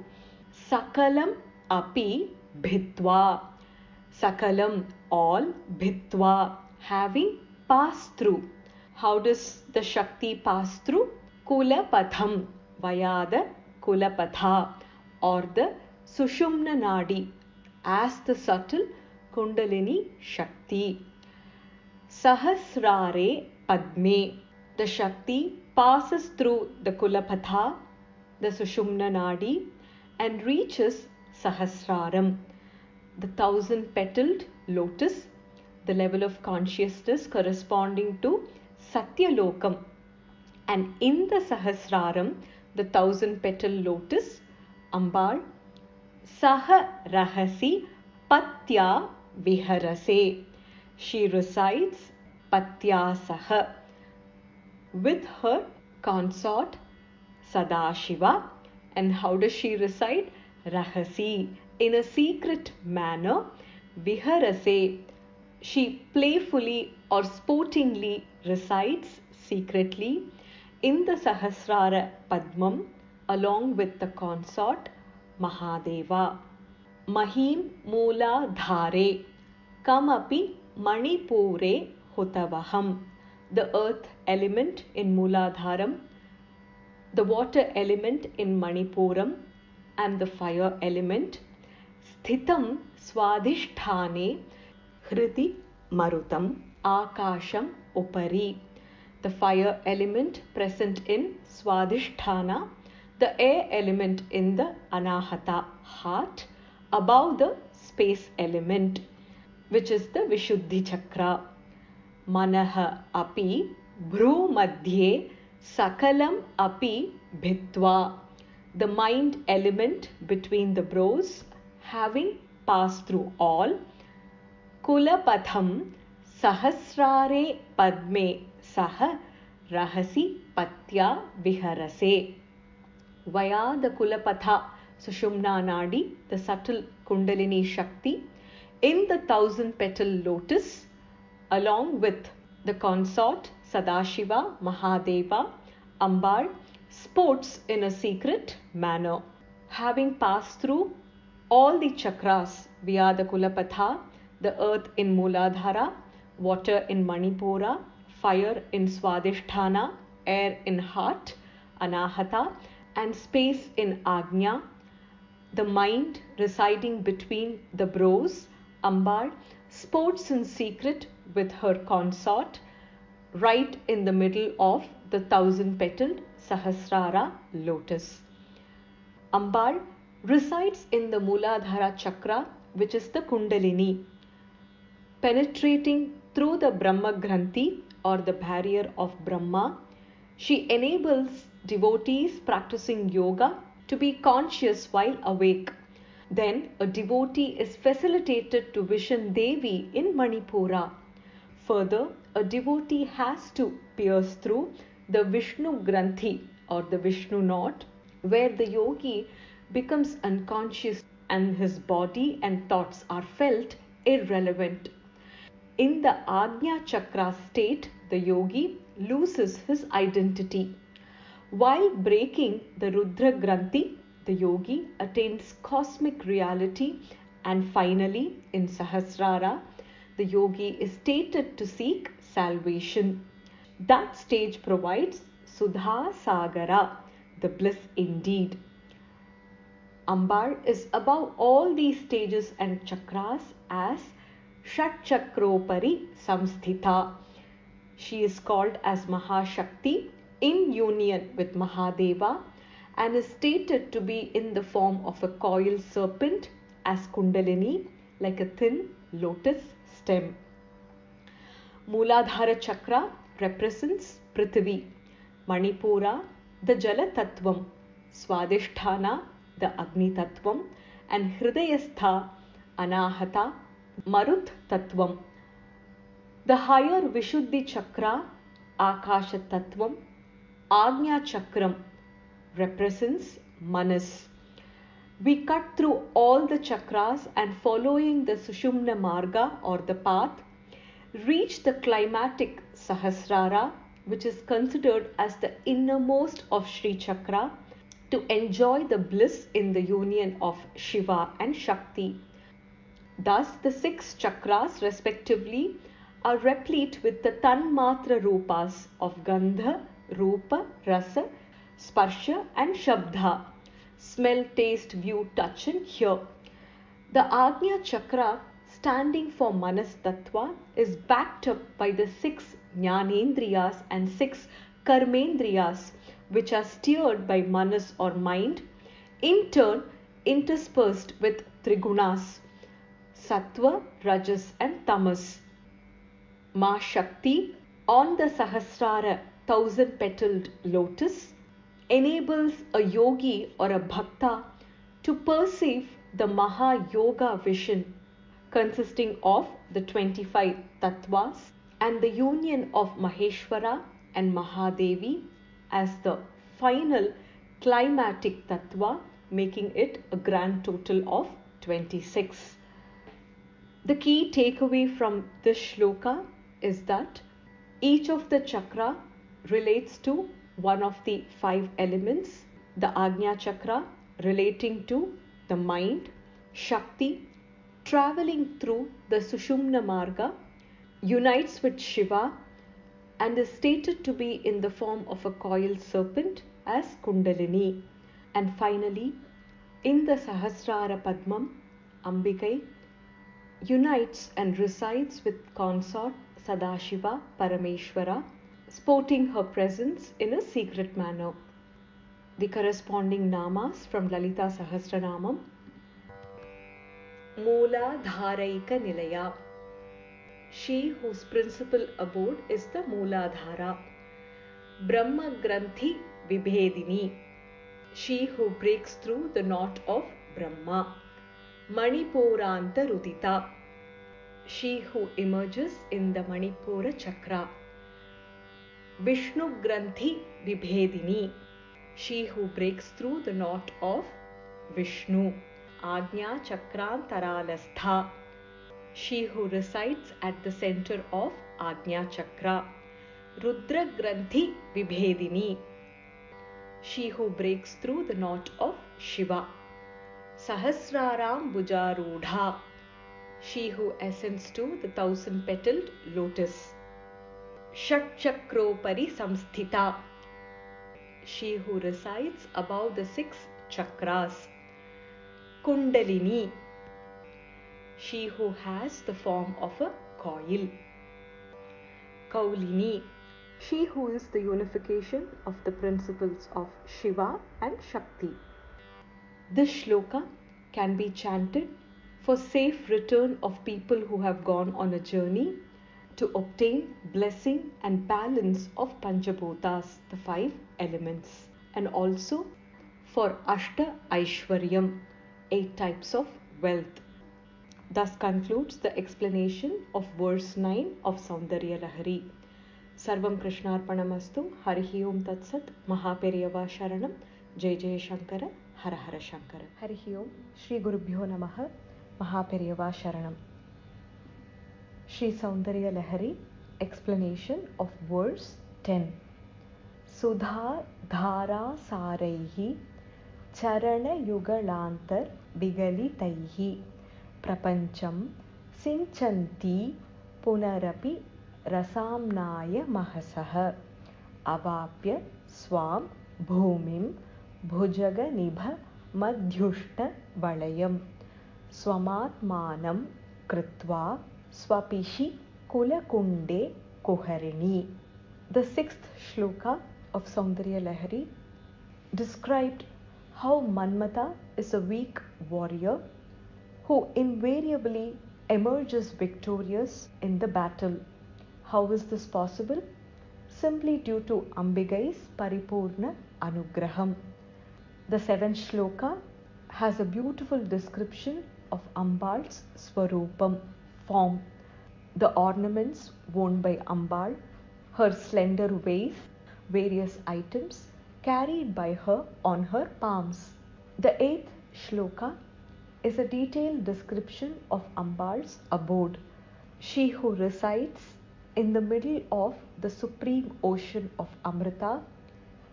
Sakalam api bhitva. Sakalam all bhitva having passed through. How does the Shakti pass through? Kulapatham via the Kulapatha or the Sushumna Nadi as the subtle Kundalini Shakti. Sahasrare Padme. The Shakti passes through the Kulapatha, the Sushumna Nadi, and reaches Sahasraram, the thousand petaled lotus, the level of consciousness corresponding to Satyalokam. And in the Sahasraram, the thousand petal lotus, Ambal, Saha Rahasi Patya Viharase. She resides Patya Saha with her consort Sadashiva. And how does she reside? Rahasi. In a secret manner, Viharase. She playfully or sportingly resides secretly in the Sahasrara Padmam along with the consort Mahadeva. Mahim Mula Dhare Kamapi Manipure Hutavaham. The earth element in Mooladharam, the water element in Manipuram, and the fire element. Sthitam Swadhisthane Hriti Marutam Akasham Upari. The fire element present in Swadhisthana, the air element in the Anahata heart, above the space element, which is the Vishuddhi Chakra. Manaha api bhru madhye sakalam api bhitva. The mind element between the brows having passed through all. कुलपथम सहस्रारे पद्मे सह रहसी पत्या विहरसे। वया the कुलपथ, सुषुम्ना नाडी the subtle kundalini shakti in the thousand petal lotus along with the consort Sadashiva Mahadeva Ambal sports in a secret manner having pass through all the chakras we are the kulapatha the earth in Mooladhara, water in Manipura, fire in Swadhisthana, air in heart, Anahata, and space in Agnya, the mind residing between the brows, Ambal, sports in secret with her consort, right in the middle of the thousand petaled Sahasrara lotus. Ambal resides in the Mooladhara chakra, which is the Kundalini, penetrating through the Brahma Granthi or the barrier of Brahma. She enables devotees practicing yoga to be conscious while awake. Then a devotee is facilitated to vision Devi in Manipura. Further, a devotee has to pierce through the Vishnu Granthi or the Vishnu knot, where the yogi becomes unconscious and his body and thoughts are felt irrelevant. In the Agnya Chakra state, the yogi loses his identity. While breaking the Rudra Granthi, the yogi attains cosmic reality And finally, in Sahasrara, the yogi is stated to seek salvation. That stage provides Sudha Sagara, the bliss indeed. Ambal is above all these stages and chakras as Shat Chakropari Samsthita. She is called as Mahashakti in union with Mahadeva and is stated to be in the form of a coiled serpent as Kundalini, like a thin lotus stem. Mooladhara Chakra represents Prithvi, Manipura, the Jala Tattvam, the Agni Tattvam, and Hridayastha, Anahata, Marut Tattvam. The higher Vishuddhi Chakra, Akasha Tattvam, Agnya Chakram represents Manas. We cut through all the chakras and following the Sushumna Marga or the path, reach the climatic Sahasrara, which is considered as the innermost of Sri Chakra, to enjoy the bliss in the union of Shiva and Shakti. Thus, the six chakras, respectively, are replete with the Tanmatra Rupas of Gandha, Rupa, Rasa, Sparsha, and Shabda smell, taste, view, touch, and hear. The Agnya Chakra, standing for Manas Tattva, is backed up by the six Jnanendriyas and six Karmendriyas, which are steered by Manas or mind, in turn interspersed with Trigunas, Sattva, Rajas, and Tamas. Ma Shakti on the Sahasrara thousand petaled lotus enables a yogi or a bhakta to perceive the Maha Yoga vision consisting of the 25 tattvas and the union of Maheshwara and Mahadevi as the final climatic tattva, making it a grand total of 26. The key takeaway from this shloka is that each of the chakra relates to one of the five elements, the Agnya chakra relating to the mind, Shakti traveling through the Sushumna Marga unites with Shiva and is stated to be in the form of a coiled serpent as Kundalini. And finally, in the Sahasrara Padmam, Ambikai unites and resides with consort Sadashiva Parameshwara, sporting her presence in a secret manner. The corresponding namas from Lalita Sahasranamam Moola Dharaika Nilaya. She whose principal abode is the Mooladhara. Brahma Granthi Vibhedini. She who breaks through the knot of Brahma. Manipuranta Rudita. She who emerges in the Manipura Chakra. Vishnu Granthi Vibhedini. She who breaks through the knot of Vishnu. Agnya Chakrantaralastha. She who resides at the center of Agnya Chakra. Rudra Granthi Vibhedini. She who breaks through the knot of Shiva. Sahasraram Bujarudha. She who ascends to the thousand petaled lotus. Shat Chakropari Samsthita. She who resides above the six chakras. Kundalini. She who has the form of a coil. Kaulini. She who is the unification of the principles of Shiva and Shakti. This shloka can be chanted for safe return of people who have gone on a journey to obtain blessing and balance of Panchabhutas, the five elements, and also for Ashta Aishwaryam, eight types of wealth. Thus concludes the explanation of verse 9 of Saundarya Lahari. सर्वं कृष्णार्पणमस्तु हरिः ओं Tatsat महापेर्यवा शरणं जय जय Shankara. हर हर शङ्कर हरिः ओं श्रीगुरुभ्यो नमः। महापेरियवा शरणं श्री सौन्दर्य लहरी explanation of verse 10 सुधा धारा सारैः चरणयुगलान्तर् विगलितैः प्रपञ्चं सिञ्चन्ती पुनरपि रसाम्नाय महसः। अवाप्य स्वां भूमिं भुजगनिभमध्युष्टवलयं स्वमात्मानं कृत्वा स्वपिशि कुलकुण्डे कुहरिणी The sixth shloka of Saundarya Lahari described how Manmatha is a weak warrior who invariably emerges victorious in the battle. How is this possible? Simply due to Ambigai's Paripurna Anugraham. The seventh shloka has a beautiful description of Ambal's Swarupam form, the ornaments worn by Ambal, her slender waist, various items carried by her on her palms. The eighth shloka is a detailed description of Ambal's abode. She who resides in the middle of the supreme ocean of Amrita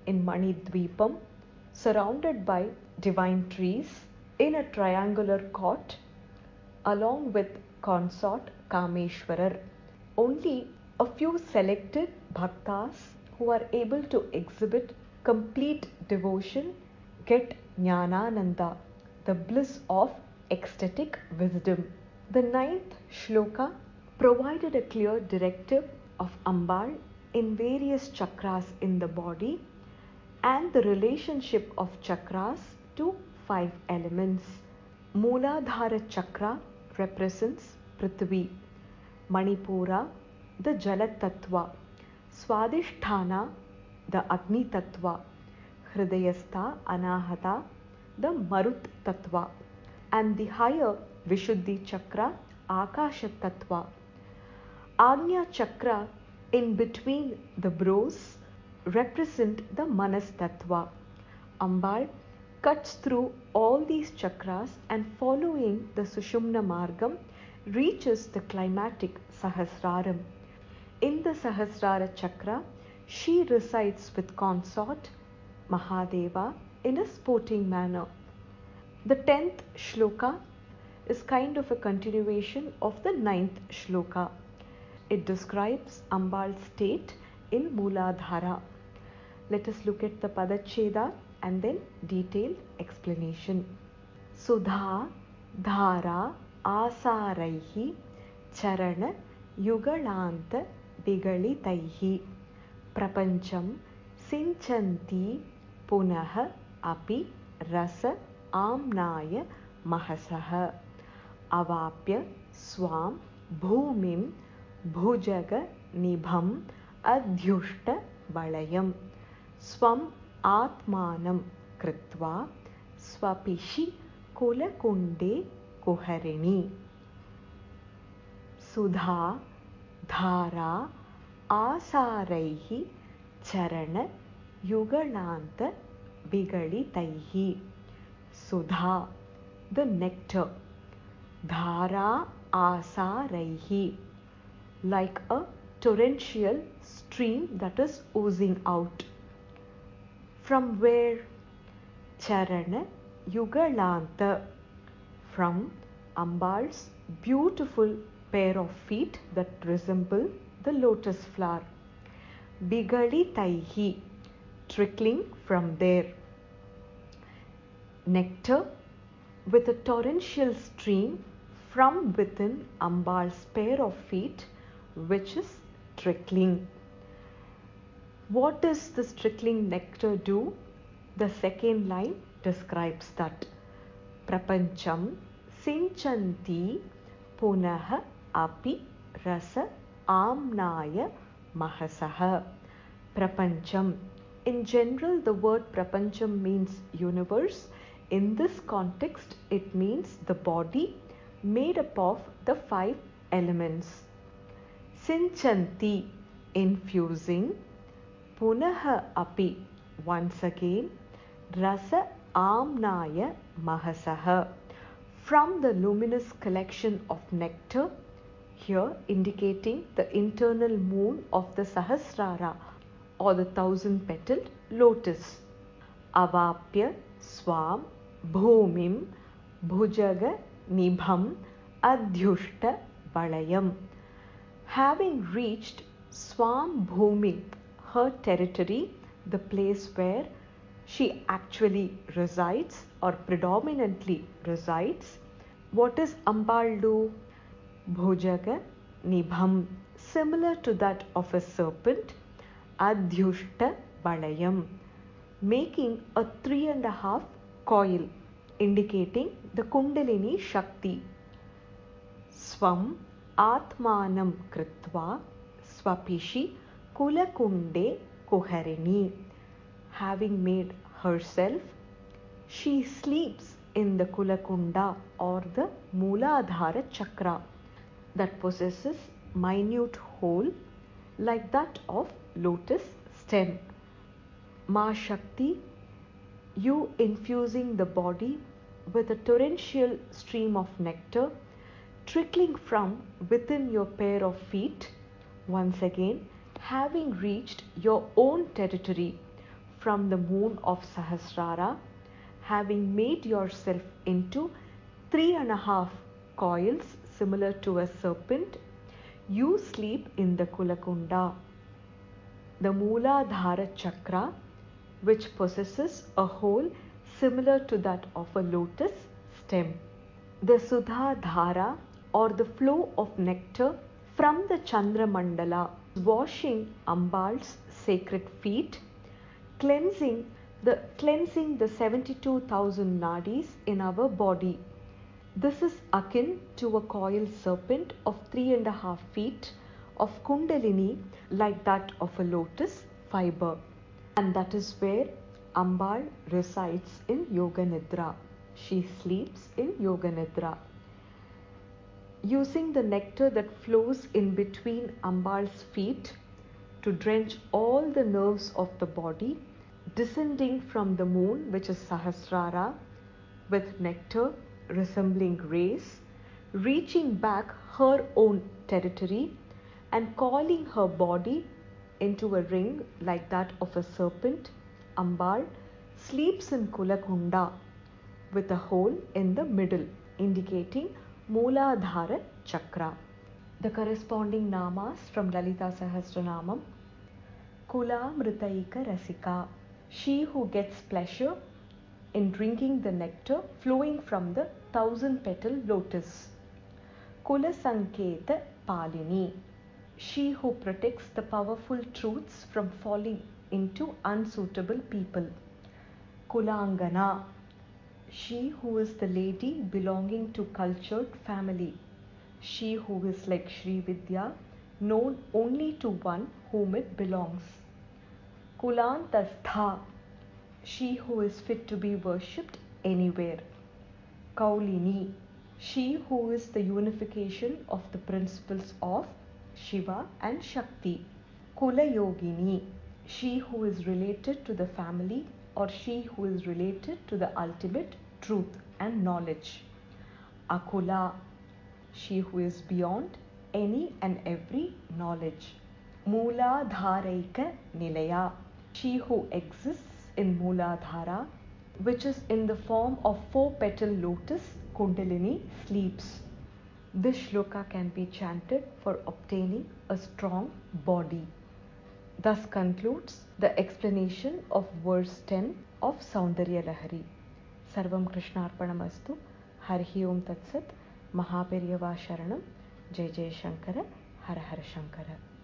in Manidvipam, surrounded by divine trees in a triangular court, along with consort Kameshwarar. Only a few selected bhaktas who are able to exhibit complete devotion get Jnanananda, the bliss of ecstatic wisdom. The ninth shloka provided a clear directive of Ambal in various chakras in the body and the relationship of chakras to five elements. Mooladhara chakra represents Prithvi, Manipura, the Jala Tattva, Swadhisthana, the Agni Tattva, Hridayastha, Anahata, the Marut Tattva, and the higher Vishuddhi Chakra, Akasha Tattva. Agnya Chakra in between the brows represent the Manas Tattva. Ambal cuts through all these chakras and following the Sushumna Margam reaches the climatic Sahasraram. In the Sahasrara Chakra, she resides with consort Mahadeva in a sporting manner. The tenth shloka is kind of a continuation of the ninth shloka. It describes Ambal's state in Mooladhara. Let us look at Padacheda and then detailed explanation. Sudha Dhara Asaraihi Charana Yugalanta Vigalitaihi Prapancham Sinchanti Punaha Api Rasa Amnaya Mahasah. Avapya Swam Bhumim Bhujag Nibham Adhyushta Valayam स्व कृत्वा स्वपिशि कुलकुंडे कुहरिणी। सुधा, धारा, आसारैः चरण युगणांत विगलितैः। सुधा the nectar धारा, आसारैः। Like a torrential stream that is oozing out from where? Charana yugalanta. From ambal's beautiful pair of feet that resemble the lotus flower. Vigalitaihi trickling from there. Nectar with a torrential stream from within Ambal's pair of feet, which is trickling. What does the trickling nectar do? The second line describes that. Prapancham sinchanti punaha api rasa amnaya mahasaha. Prapancham. In general, the word prapancham means universe. In this context, it means the body made up of the five elements. Sinchanti, infusing, punaha api, once again, rasa amnaya mahasaha, from the luminous collection of nectar, here indicating the internal moon of the Sahasrara or the thousand petaled lotus. Avapya swam bhumim bhujag nibham Adhyushta Valayam. Having reached Swam Bhumi, her territory, the place where she actually resides or predominantly resides, what is Ambal do? Nibham, similar to that of a serpent, Adhyushta Valayam, making a three and a half coil indicating the Kundalini Shakti. Swam Atmanam Kritva Swapishi Kulakunde Kuharini. Having made herself, she sleeps in the Kulakunda or the Mooladhara Chakra that possesses minute hole like that of lotus stem. Ma Shakti, you infusing the body with a torrential stream of nectar trickling from within your pair of feet, once again having reached your own territory from the moon of Sahasrara, having made yourself into three and a half coils similar to a serpent, you sleep in the Kulakunda, the Mooladhara Chakra, which possesses a hole similar to that of a lotus stem. The Sudha Dhara or the flow of nectar from the Chandra Mandala washing Ambal's sacred feet, cleansing the cleansing the 72,000 nadis in our body. This is akin to a coiled serpent of three and a half feet of Kundalini like that of a lotus fiber. And that is where Ambal resides in Yoga Nidra. She sleeps in Yoga Nidra. Using the nectar that flows in between Ambal's feet to drench all the nerves of the body, descending from the moon, which is Sahasrara, with nectar resembling rays, reaching back her own territory and coiling her body into a ring like that of a serpent, Ambal sleeps in Kulakunda with a hole in the middle indicating Mooladhara Chakra. The corresponding namas from Lalita Sahasranamam Kula Mritaika Rasika, she who gets pleasure in drinking the nectar flowing from the thousand petal lotus. Kula Sanketa Palini, she who protects the powerful truths from falling into unsuitable people. Kulangana, she who is the lady belonging to cultured family. She who is like Sri Vidya, known only to one whom it belongs. Kulantastha, she who is fit to be worshipped anywhere. Kaulini, she who is the unification of the principles of Shiva and Shakti. Kulayogini, she who is related to the family or she who is related to the ultimate truth and knowledge. Akula, she who is beyond any and every knowledge. Mula Mooladharaika Nilaya, she who exists in Mooladhara, which is in the form of four petal lotus, Kundalini sleeps. This shloka can be chanted for obtaining a strong body. Thus concludes the explanation of verse 10 of Saundarya Lahari. सर्वं कृष्णार्पणमस्तु। हरिः ओं तत्सत्। महाबिर्यवाशरणं जय जयशङ्कर हर हर शङ्कर।